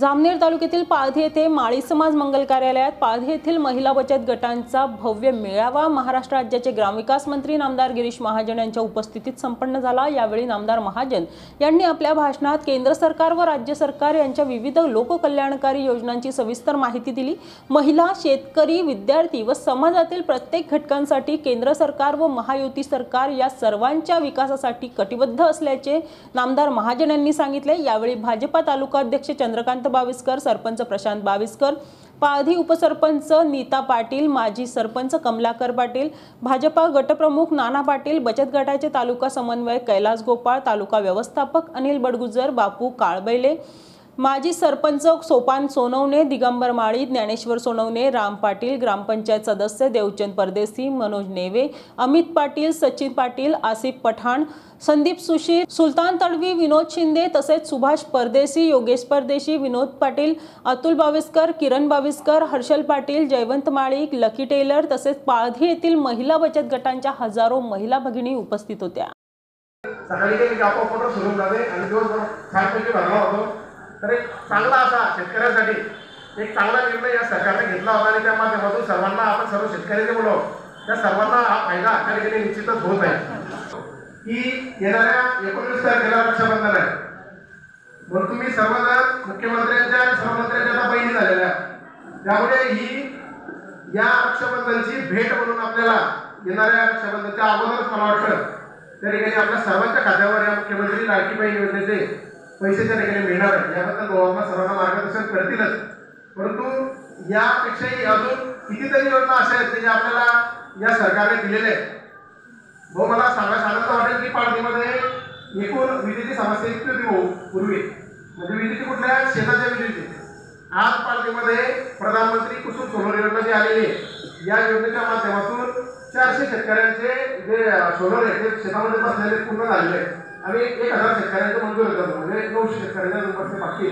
जामनेर तालुक्यातील पाळधी येथे माळी समाज मंगल कार्यालयात पाळधी येथील महिला बचत गटांचा भव्य मेळावा महाराष्ट्र राज्याचे ग्रामविकास मंत्री नामदार गिरीश महाजन यांच्या उपस्थितीत संपन्न झाला. यावेळी नामदार महाजन यांनी आपल्या भाषणात केंद्र सरकार व राज्य सरकार यांच्या विविध लोककल्याणकारी योजनांची सविस्तर माहिती दिली. महिला शेतकरी विद्यार्थी व समाजातील प्रत्येक घटकांसाठी केंद्र सरकार व महायुती सरकार या सर्वांच्या विकासासाठी कटिबद्ध असल्याचे नामदार महाजन यांनी सांगितले. यावेळी भाजपा तालुकाध्यक्ष चंद्रकांत चंद्रकांत बाविस्कर सरपंच प्रशांत बाविस्कर पाळधी उपसरपंच नीता पाटील माजी सरपंच कमलाकर पाटील भाजपा गटप्रमुख नाना पाटील बचत गटाचे तालुका समन्वयक कैलास गोपाळ तालुका व्यवस्थापक अनिल बडगुजर बापू काळबैले माजी सरपंच सोपान सोनवणे दिगंबर माळी ज्ञानेश्वर सोनवणे राम पाटील ग्रामपंचायत सदस्य देवचंद परदेसी मनोज नेवे अमित पाटील सचिन पाटील आसिफ पठाण संदीप सुशीर सुलतान तडवी विनोद शिंदे तसेच सुभाष परदेशी योगेश परदेशी विनोद पाटील अतुल बाविस्कर किरण बाविस्कर हर्षल पाटील जयवंत माळीक लकी टेलर तसेच पाळधी येथील महिला बचत गटांच्या हजारो महिला भगिनी उपस्थित होत्या. सकाळी काही आपण फोटो सुरू होऊन आणि दिवसभर छानपैकी भरला होतो. तर एक चांगला असा शेतकऱ्यांसाठी एक चांगला निर्णय या सरकारने घेतला होता आणि त्या माध्यमातून सर्वांना आपण सर्व शेतकरी जे त्या सर्वांना हा फायदा आकार घेणे निश्चितच होत आहे. की येणाऱ्या एकोणीस तारखेला रक्षाबंधन आहे. म्हणून तुम्ही सर्वजण मुख्यमंत्र्यांच्या आणि सर्व बहिणी झालेल्या त्यामुळे ही या रक्षाबंधनची भेट म्हणून आपल्याला येणाऱ्या रक्षाबंधनच्या अगोदरच मला वाटतं त्या ठिकाणी आपल्या सर्वांच्या खात्यावर या मुख्यमंत्री लाडकी योजनेचे पैसे ठिकाणी मिळणार आहे याबद्दल गोवामा सर्वांना मार्गदर्शन करतीलच. परंतु यापेक्षाही अजून कितीतरी योजना अशा आहेत की ज्या आपल्याला या सरकारने दिलेल्या आहेत. भाऊ मला सांगा सांगायचं वाटेल की पाळणीमध्ये एकूण विजेची समस्या इतकी होती भाऊ पूर्वी. म्हणजे विजेची कुठल्या? शेताच्या विजेची. आज पालखीमध्ये प्रधानमंत्री कुसुम सोलर योजना जी आलेली आहे. या योजनेच्या माध्यमातून चारशे शेतकऱ्यांचे जे सोलर आहे ते शेतामध्ये बसलेले पूर्ण झालेले आहे आणि एक हजार शेतकऱ्यांचे मंजूर होतात म्हणजे नऊशे शेतकऱ्यांच्या बसले बाकी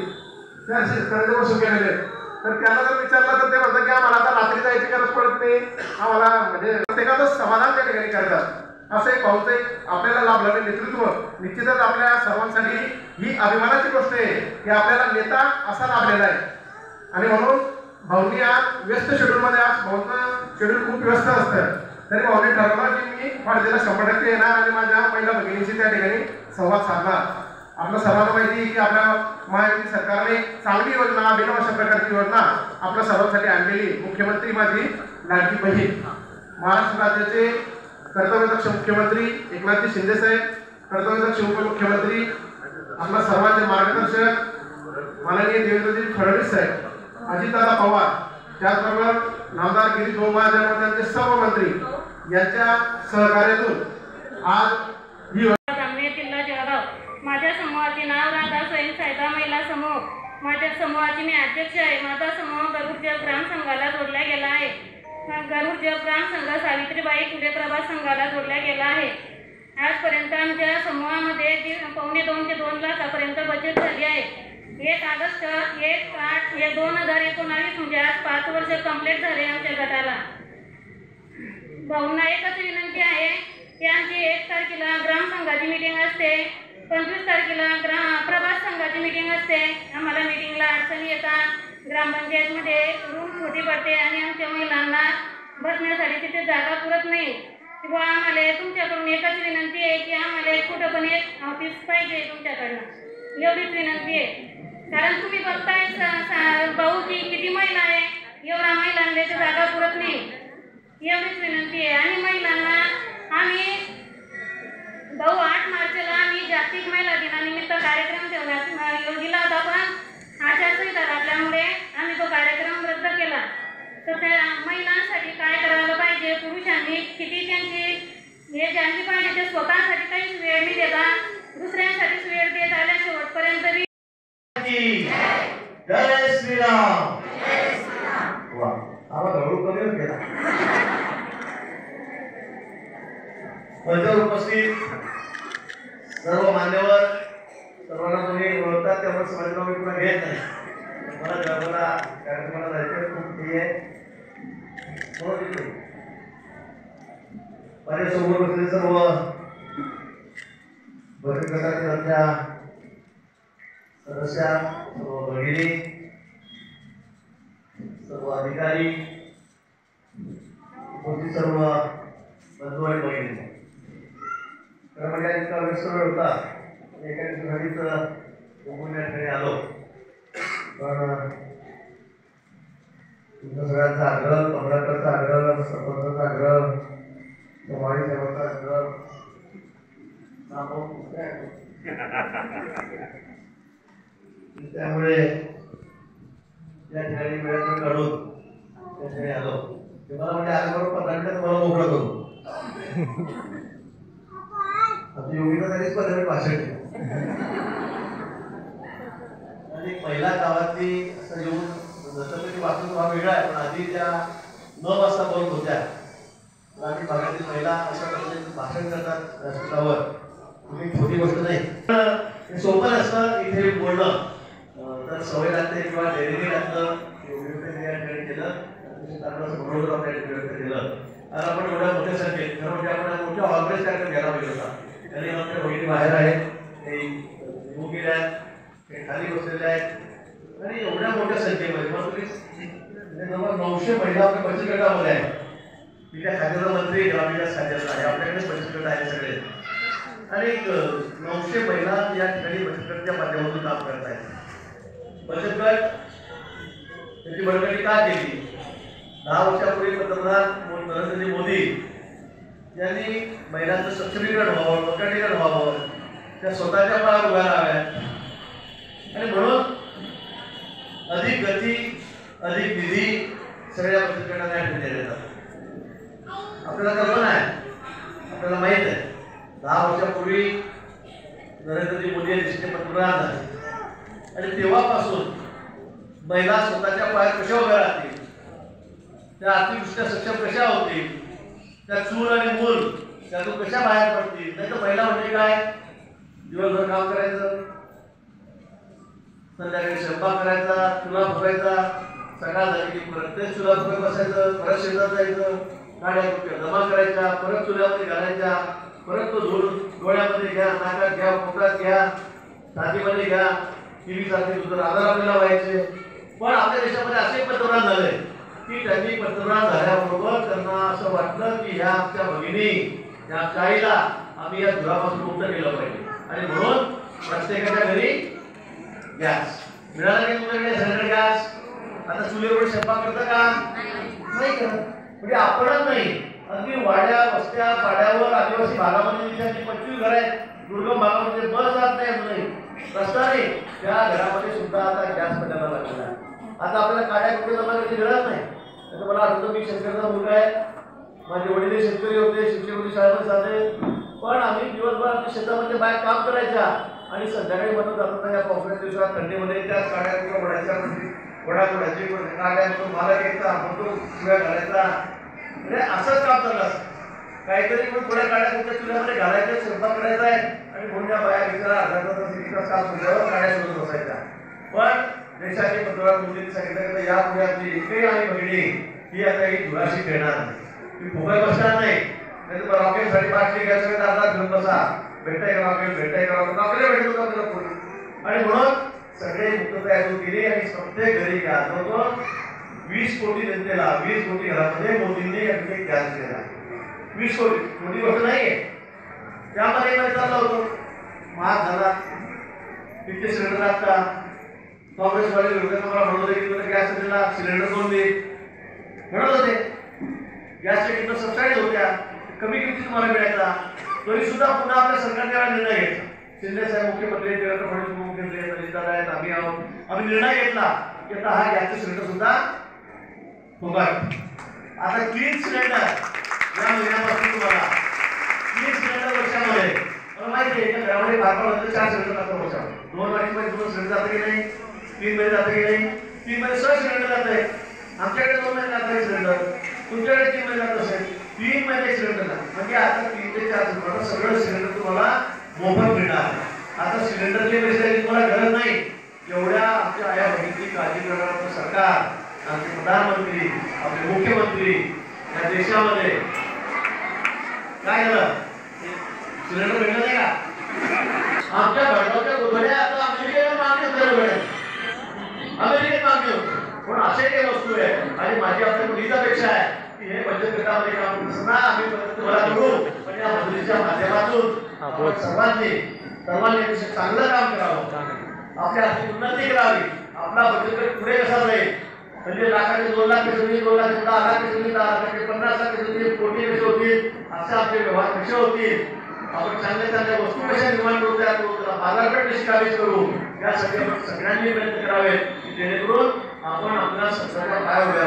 चारशे शेतकऱ्यांचे वसूल केलेले आहेत. तर त्यांना जर विचारलं तर ते म्हणतात की आम्हाला आता रात्री जायची गरज पडत नाही. आम्हाला म्हणजे प्रत्येकाचं समाधान त्या ठिकाणी करतात. असं एक भाऊचं एक आपल्याला लाभलेलं नेतृत्व. निश्चितच आपल्या सर्वांसाठी ही अभिमानाची गोष्ट आहे की आपल्याला नेता असा लाभलेला आहे. आणि म्हणून भाऊनी आज व्यस्त शेड्यूलमध्ये आज भाऊचं शेड्यूल खूप व्यस्त असतं. तरी भाऊने ठरवलं की मी पाडदेला शंभर टक्के येणार आणि माझ्या महिला भगिनीशी त्या ठिकाणी संवाद साधणार. आपल्या सर्वांना माहिती आहे की आपल्या महायुती सरकारने चांगली योजना अभिनव अशा प्रकारची योजना आपल्या सर्वांसाठी आणलेली. मुख्यमंत्री माझी लाडकी बहीण. महाराष्ट्र राज्याचे कर्तव्यदक्ष मुख्यमंत्री एकनाथजी शिंदे साहेब कर्तव्यदक्ष उपमुख्यमंत्री आपल्या सर्वांचे मार्गदर्शक माननीय देवेंद्रजी फडणवीस साहेब अजितदादा पवार त्याचबरोबर नामदार गिरीश भाऊ महाजन व त्यांचे सर्व मंत्री यांच्या सहकार्यातून आज ही जळगाव माझ्या समूहाचे नाव राधा स्वयं सहायता महिला समूह. माझ्या समूहाची मी अध्यक्ष आहे. माझा समूह गरुडजप ग्राम संघाला जोडला गेला आहे. हा गरुडजप ग्राम संघ सावित्रीबाई फुले प्रभा संघाला जोडला गेला आहे. आजपर्यंत आमच्या समूहामध्ये पावणे दोन ते दोन लाखापर्यंत बचत झाली आहे. एक ऑगस्ट एक आठ हे दोन हजार एकोणावीस म्हणजे आज पाच वर्ष कंप्लीट झाले आमच्या गटाला. भाऊंना एकच विनंती आहे की आमची एक तारखेला ग्राम संघाची असते पंचवीस तारखेला ग्राम प्रभास संघाची मीटिंग असते. आम्हाला मीटिंगला अडचणी येतात. ग्रामपंचायतमध्ये रूम छोटी पडते आणि आमच्या महिलांना बसण्यासाठी तिथे जागा पुरत नाही. किंवा आम्हाला तुमच्याकडून एकच विनंती आहे की आम्हाला कुठं पण एक ऑफिस पाहिजे तुमच्याकडनं. एवढीच विनंती आहे. कारण तुम्ही बघताय भाऊ की किती महिला आहे? एवढ्या महिलांना इथे जागा पुरत नाही. एवढीच विनंती आहे. आणि महिलांना आम्ही भाऊ आठ मार्चला आम्ही जागतिक महिला दिनानिमित्त कार्यक्रम ठेवण्यात योगीला होता पण आचारसंहिता लागल्यामुळे आम्ही तो कार्यक्रम रद्द केला. तर त्या महिलांसाठी काय करायला पाहिजे? पुरुषांनी किती त्यांची हे ज्यांची पाहिजे ते स्वतःसाठी काहीच वेळ नाही देता दुसऱ्यांसाठीच वेळ देत आल्या शेवटपर्यंत जय श्रीराम वा आवाज हळू कमीच केला मंचावर उपस्थित सर्व मान्यवर सर्वांना तुम्ही ओळखतात त्यामुळे समाजराव मी पुन्हा घेत नाही मला जगाला कार्यक्रमाला जायचं खूप हे आहे म्हणून माझ्यासमोर बसले सर्व बचत प्रकारचे आमच्या सदस्या सर्व भगिनी सर्व अधिकारी उपस्थित सर्व बंधू आणि भगिनी तर म्हणजे इतका व्यस्त वेळ होता एका दिवसासाठीच मुंबई या ठिकाणी आलो पण तुमच्या सगळ्यांचा आग्रह कमलाकरचा आग्रह सरपंचाचा आग्रह समाधी साहेबांचा आग्रह थांबवून काय? त्यामुळे या ठिकाणी वेळात काढून त्या ठिकाणी आलो. ते मला म्हणजे आल्याबरोबर पंधरा मिनिटात मला मोकळं करू. आता योगिता त्यांनीच पंधरा मिनिट भाषण केलं. आणि पहिला गावातली असं येऊन जसं तरी वाचून हा वेगळा आहे पण आधी त्या न वाजता बोलत होत्या. तर आम्ही भागातील महिला अशा पद्धतीने भाषण करतात व्यासपीठावर तुम्ही खोटी गोष्ट नाही. सोपं असतं इथे बोलणं. सवय लागते किंवा डेअरीने घातलं या ठिकाणी केलं अतिशय आपल्या ठिकाणी केलं. आणि आपण एवढ्या मोठ्या संख्येत खरं म्हणजे आपण मोठ्या ऑर्गनाईज कार्यक्रम घ्यायला पाहिजे होता. त्यांनी आमच्या भगिनी बाहेर आहेत ते निघून गेले आहेत ते खाली बसलेले आहेत. आणि एवढ्या मोठ्या संख्येमध्ये मग तुम्ही म्हणजे जवळ नऊशे महिला आपल्या बचत गटामध्ये आहेत. तिथे खात्याचा मंत्री ग्रामविकास खात्याचा आहे. आपल्याकडे बचत गट आहेत सगळे. आणि नऊशे महिला या ठिकाणी बचत गटच्या माध्यमातून काम करत आहेत. बचत गट त्याची बळकटी का केली? दहा वर्षापूर्वी पंतप्रधान नरेंद्र मोदी यांनी महिलांचं सक्षमीकरण व्हावं प्रकटीकरण व्हावं त्या स्वतःच्या पायावर उभ्या राहाव्यात. आणि म्हणून अधिक गती अधिक निधी सगळ्या बचत गटांना या ठिकाणी देण्यात आपल्याला कल्पना आहे आपल्याला माहीत आहे दहा वर्षापूर्वी नरेंद्रजी मोदी यांनी पंतप्रधान झाले आणि तेव्हापासून महिला स्वतःच्या पायात कशा उभ्या राहतील? त्या आर्थिकदृष्ट्या सक्षम कशा होतील? त्या चूल आणि मूल त्यातून कशा बाहेर पडतील? नाही तर महिला म्हणजे काय? दिवसभर काम करायचं संध्याकाळी स्वयंपाक करायचा चुला भरायचा सकाळ झाली की परत तेच चुला फुकत बसायचं परत शेतात जायचं गाड्या जमा करायच्या परत चुल्यामध्ये घालायच्या परत तो धुवून डोळ्यामध्ये घ्या नाकात घ्या पोटात घ्या छातीमध्ये घ्या टीव्ही सारखे सुद्धा आधार आपल्याला व्हायचे पण आपल्या देशामध्ये असे पंतप्रधान झाले. की त्यांनी पंतप्रधान झाल्याबरोबर त्यांना असं वाटलं की ह्या आमच्या भगिनी या आईला आम्ही या धुरापासून मुक्त केलं पाहिजे. आणि म्हणून प्रत्येकाच्या घरी गॅस. मिळाला की तुमच्याकडे सिलेंडर गॅस? आता चुलीवर स्वयंपाक करतं का? नाही करत. म्हणजे आपणच नाही. अगदी वाड्या वस्त्या पाड्यावर आदिवासी भागामध्ये पंचवीस घर आहेत. दुर्गम भागामध्ये बस जात नाही रस्ताने. त्या घरामध्ये सुद्धा आता गॅस पडायला लागलेला आहे. आता आपल्याला काड्या कुठे जमा करायची गरज नाही. आता मला आठवतं मी शेतकऱ्याचा मुलगा आहे. माझे वडील शेतकरी होते शिक्षक होते शाळेमध्ये जाते पण आम्ही दिवसभर आमच्या शेतामध्ये बाहेर काम करायच्या आणि संध्याकाळी बनवत जातो या पावसाळ्याच्या दिवसात थंडीमध्ये. त्या काड्या कुठं वडायच्या म्हणजे वडा कुडायची काड्या म्हणून मला घ्यायचा म्हणतो शिव्या घालायचा. म्हणजे असंच काम चाललं असतं. काहीतरी पण थोड्या काड्या तुमच्या चुल्यामध्ये घालायचं स्वयंपाक करायचा आहे. आणि कोणत्या बाया विचारा अर्धा तास एक तास काम सुटल्यावर काड्या शोधत बसायचा. पण देशाचे पंतप्रधान मोदींनी सांगितलं की या आपली एकही आहे बहिणी ही आता ही धुराशी खेळणार नाही. ती फुकट बसणार नाही. नाही तर रॉकेटसाठी घ्यायचं तर अर्धा घेऊन बसा. भेटाय का रॉकेल भेटाय का रॉकेल रॉकेल भेटत होतं आपल्याला पुढे. आणि म्हणून सगळे मुक्तता यातून केली आणि प्रत्येक घरी गॅस जवळजवळ वीस कोटी जनतेला वीस कोटी घरामध्ये मोदींनी यांनी गॅस दिलेला वीस कोटी. मोठी गोष्ट नाहीये. त्यामध्ये एक चालला होतो. महाग झाला. तिथे सिलेंडर आता. काँग्रेसवाले लोकांना मला म्हणत होते की तुला गॅस दिला सिलेंडर दोन दे. म्हणत होते. गॅसच्या किंमत सबसाईड होत्या. कमी किमतीत तुम्हाला मिळायचा. तरी सुद्धा पुन्हा आपल्या सरकारने त्याला निर्णय घ्यायचा शिंदे साहेब मुख्यमंत्री देवेंद्र फडणवीस मुख्यमंत्री आहेत अजितदादा आहेत आम्ही आहोत. आम्ही निर्णय घेतला की आता हा गॅसचा सिलेंडर सुद्धा मोबाईल आता क्लीन सिलेंडर या महिन्यापासून तुम्हाला क्लीन सिलेंडर वर्षामध्ये. मला माहिती आहे एका घरामध्ये चार सिलेंडर वर्षामध्ये दोन वाटीमध्ये दोन सिलेंडर जातं की नाही? तीन मध्ये जातं की नाही? तीन सिलेंडर जात. आहे आमच्याकडे दोन महिने जात आहे सिलेंडर तुमच्याकडे तीन महिने जात असेल. तीन महिने सिलेंडर म्हणजे आता तीन ते चार सिलेंडर सगळं सिलेंडर तुम्हाला मोफत मिळणार. आता सिलेंडरची पैसे तुम्हाला गरज नाही. एवढ्या आमच्या आया बहिणीची काळजी करणारं सरकार आमचे प्रधानमंत्री आपले मुख्यमंत्री या देशामध्ये काय झालं? सिलेंडर भेटलं नाही का? आमच्या भडगावच्या गोधड्या आता अमेरिकेला मागणी होत्या गोधड्या अमेरिकेत मागणी होती. पण असे काही वस्तू आहे? आणि माझी आपल्या मुलीचा अपेक्षा आहे की हे बचत गटामध्ये काम असताना आम्ही तुम्हाला करू पण या मजुरीच्या माध्यमातून आपण सर्वांनी सर्वांनी अतिशय चांगलं काम करावं. आपल्या उन्नती करावी. आपला बचत गट पुढे कसा जाईल? म्हणजे लाखाचे दोन लाख कसे होतील दोन लाख दहा लाख कसे होतील दहा लाखाचे पन्नास लाख कसे होतील कोटी कसे होतील असे आपले व्यवहार कसे होतील? आपण चांगल्या चांगल्या वस्तू कशा निर्माण करू तयार करू त्याला बाजारपेठ कशी काबीज करू? या सगळ्या सगळ्यांनी प्रयत्न करावे जेणेकरून आपण आपल्या सरकारच्या काय उभे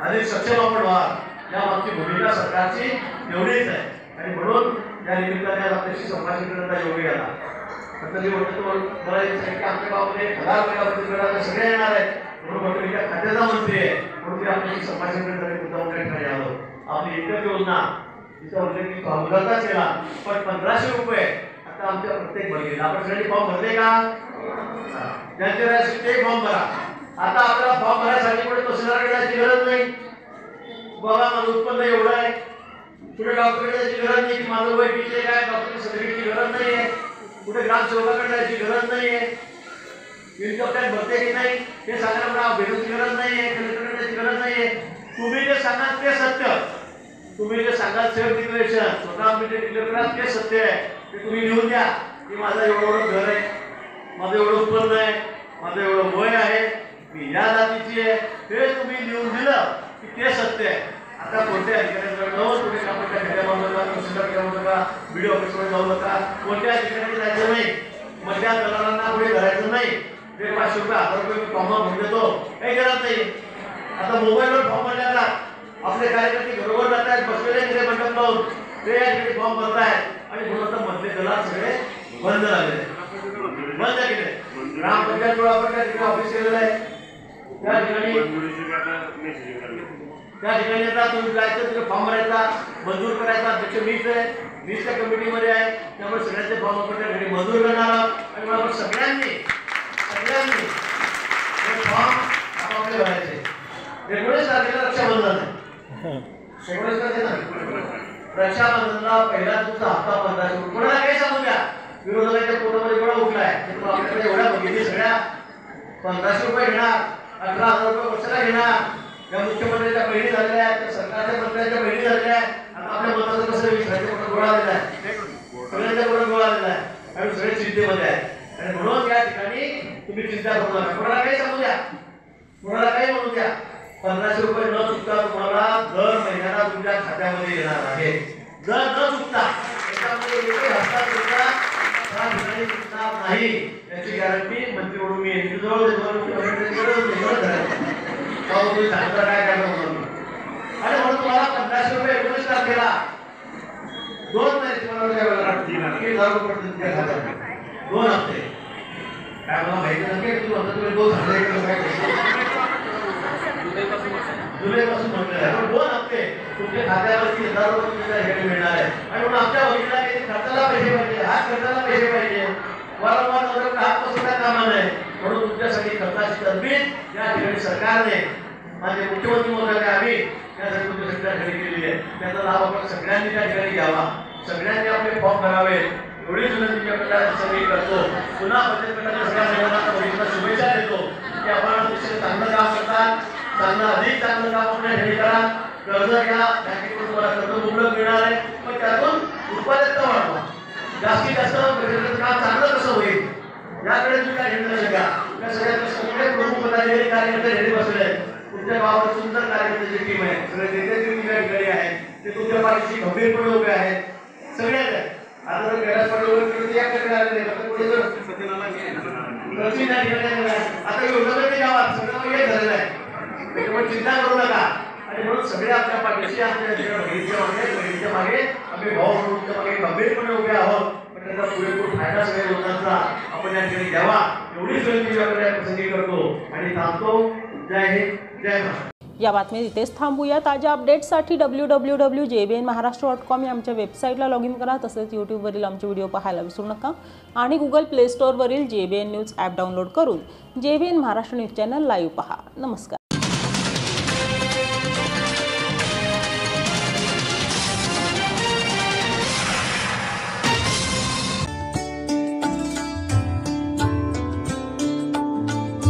आणि सक्षम आपण व्हा. या मागची भूमिका सरकारची एवढीच आहे. आणि म्हणून या निमित्ताने आपल्याशी संभाषण करण्याचा योग्य आला मी म्हणतो तुम्हाला- मला एक सांगितलं आमच्या गावामध्ये हजार सगळे येणार आहेत. म्हणून म्हणतो मी खात्याचा मंत्री आहे. म्हणून मी आपल्याशी संभाषण करण्यासाठी आलो. आपली एकच योजना तिचा उल्लेख मी भावगता केला. पण पंधराशे रुपये आता आमच्या प्रत्येक बहिणीला. आपण सगळ्यांनी फॉर्म भरले का? ज्यांचे ते फॉर्म भरा. आता आपल्याला फॉर्म भरण्यासाठी पुढे तहसीलदारकडे जायची गरज नाही. बाबा माझं उत्पन्न एवढं आहे. कुठे डॉक्टरकडे जायची गरज नाही की माझं वय किती काय डॉक्टर सर्टिफिकेटची गरज नाही आहे कुठे ग्रामसेवकाकडे जायची गरज नाहीये. आहे इन्कम टॅक्स भरते की नाही ते सांगायला मला भेटूची गरज नाहीये आहे कलेक्टरकडे जायची गरज नाहीये. तुम्ही जे सांगाल ते सत्य. तुम्ही जे सांगाल सेल्फ डिक्लेरेशन स्वतः आम्ही जे डिक्लेअर कराल ते सत्य आहे. ते तुम्ही लिहून द्या. की माझं एवढं एवढं घर आहे. माझं एवढं उत्पन्न आहे. माझं एवढं वय आहे. मी या जातीची आहे. हे तुम्ही लिहून दिलं की ते सत्य आहे. आता कोणत्या अधिकाऱ्यांकडे जाऊ जाऊ नका तहसीलदार जाऊ नका व्हिडिओ जाऊ नका कोणत्या अधिकाऱ्याकडे जायचं नाही? मधल्या दलालांना पुढे धरायचं नाही. ते पाचशे रुपये हजार रुपये फॉर्म भरून देतो. काही गरज नाही. आता मोबाईलवर फॉर्म भरले जातात आपले कार्यकर्ते घरोघर जात आहेत बसलेले तिथे मंडप लावून. ते या ठिकाणी फॉर्म भरतायत. आणि म्हणून आता मधले दलाल सगळे बंद झालेले बंद केले ग्रामपंचायत आपण त्या ठिकाणी ऑफिस केलेलं आहे. त्या ठिकाणी त्या ठिकाणी आता तुम्ही जायचं तिथे फॉर्म भरायचा मंजूर करायचा. अध्यक्ष मीच आहे. मीच त्या कमिटीमध्ये आहे. त्यामुळे सगळ्यांचे फॉर्म आपण त्या ठिकाणी मंजूर करणार आहोत. आणि मग आपण सगळ्यांनी सगळ्यांनी फॉर्म आपापले भरायचे. एकोणीस तारखेला रक्षाबंधन आहे. एकोणीस तारखेला रक्षाबंधनला पहिला तुमचा हप्ता पंधराशे रुपये कोणाला काही सांगू द्या. विरोधकाच्या पोटामध्ये गोळा उठलाय. तर आपल्याकडे एवढ्या बघितली सगळ्या. पंधराशे रुपये घेणार. अठरा हजार रुपये वर्षाला घेणार. या मुख्यमंत्र्यांच्या बहिणी झालेल्या आहेत सरकारच्या मंत्र्यांच्या बहिणी झालेल्या आहेत आपल्या मताचं कसं विश्वाच्या मोठं गोळा आलेला आहे. सगळ्यांच्या मोठं गोळा आलेला आहे. आणि सगळे चिंतेमध्ये आहे आणि म्हणून या ठिकाणी तुम्ही चिंता करू नका. कोणाला काही सांगू द्या? कोणाला काही म्हणू द्या? पंधराशे रुपये न चुकता तुम्हाला दर महिन्याला तुमच्या खात्यामध्ये येणार आहे. जर न चुकता नाही. याची गॅरंटी मंत्री म्हणून मी यांची जवळ देतो अहो, तुम्ही सांगता काय करणार म्हणून? आणि म्हणून तुम्हाला पंधराशे रुपये एकोणीस तारखेला. दोन महिने तुम्हाला काय वेळेला तीन हजार रुपये पडतील तुमच्या खात्यात. दोन हप्ते. काय मला माहिती नाही तुम्ही म्हणता तुम्ही दोन हप्ते केलं काय? जुलैपासून आहे दोन हप्ते. तुमच्या खात्यावरती हजार रुपये तुमच्या मिळणार आहे. आणि म्हणून आमच्या काही खर्चाला पैसे पाहिजे हात खर्चाला पैसे पाहिजे. वारंवार नजर हात पसरता कामा नये म्हणून तुमच्यासाठी खर्चाची तरबीज या ठिकाणी सरकारने माझे मुख्यमंत्री महोदयाने आम्ही त्यासाठी तुमच्यासाठी त्या ठिकाणी आहे. त्याचा लाभ आपण सगळ्यांनी त्या ठिकाणी घ्यावा. सगळ्यांनी आपले फॉर्म भरावे. एवढीच विनंती आपल्याला सगळी करतो. पुन्हा बचत गटाच्या सगळ्या महिलांना शुभेच्छा देतो की आपण अतिशय चांगलं काम करतात. चांगलं अधिक चांगलं काम आपल्या ठिकाणी करा. कर्ज घ्या. बँकेकडून तुम्हाला कर्ज उपलब्ध मिळणार आहे. पण त्यातून उत्पादकता वाढवा. जास्तीत जास्त काम चांगलं कसं होईल? याकडे तुम्ही काय घेतलं नका त्या सगळ्या सगळे प्रमुख पदाधिकारी कार्यकर्ते रेडी बसले आहेत तुमच्या गावात सुंदर कार्यकर्त्याची टीम आहे. सगळे नेते तुम्ही या ठिकाणी आहेत ते तुमच्या पाठीशी गंभीरपणे उभे आहेत. सगळ्याच आहेत. आता जर गैराज पडले याकडे आले नाही. आता पुढे जर आता गावात सगळं वेळ झालेलं आहे. त्याच्यामुळे चिंता करू नका. आणि म्हणून सगळे आपल्या पाठीशी आपल्या बहिणीच्या मागे बहिणीच्या मागे आम्ही भाऊ म्हणून मागे गंभीरपणे उभे आहोत. पण त्याचा पुरेपूर फायदा सगळ्या लोकांचा आपण या ठिकाणी घ्यावा. एवढीच विनंती मी या प्रसंगी करतो. आणि थांबतो. जय हिंद जय महाराष्ट्र. या बातमीत इथेच थांबूया. ताज्या अपडेट्ससाठी W W W J B N Maharashtra dot com या आमच्या वेबसाईटला लॉग इन करा. तसेच यूट्यूबवरील आमचे व्हिडिओ पाहायला विसरू नका. आणि Google play स्टोअरवरील J B N news app download करून J B N Maharashtra news channel live पहा. नमस्कार.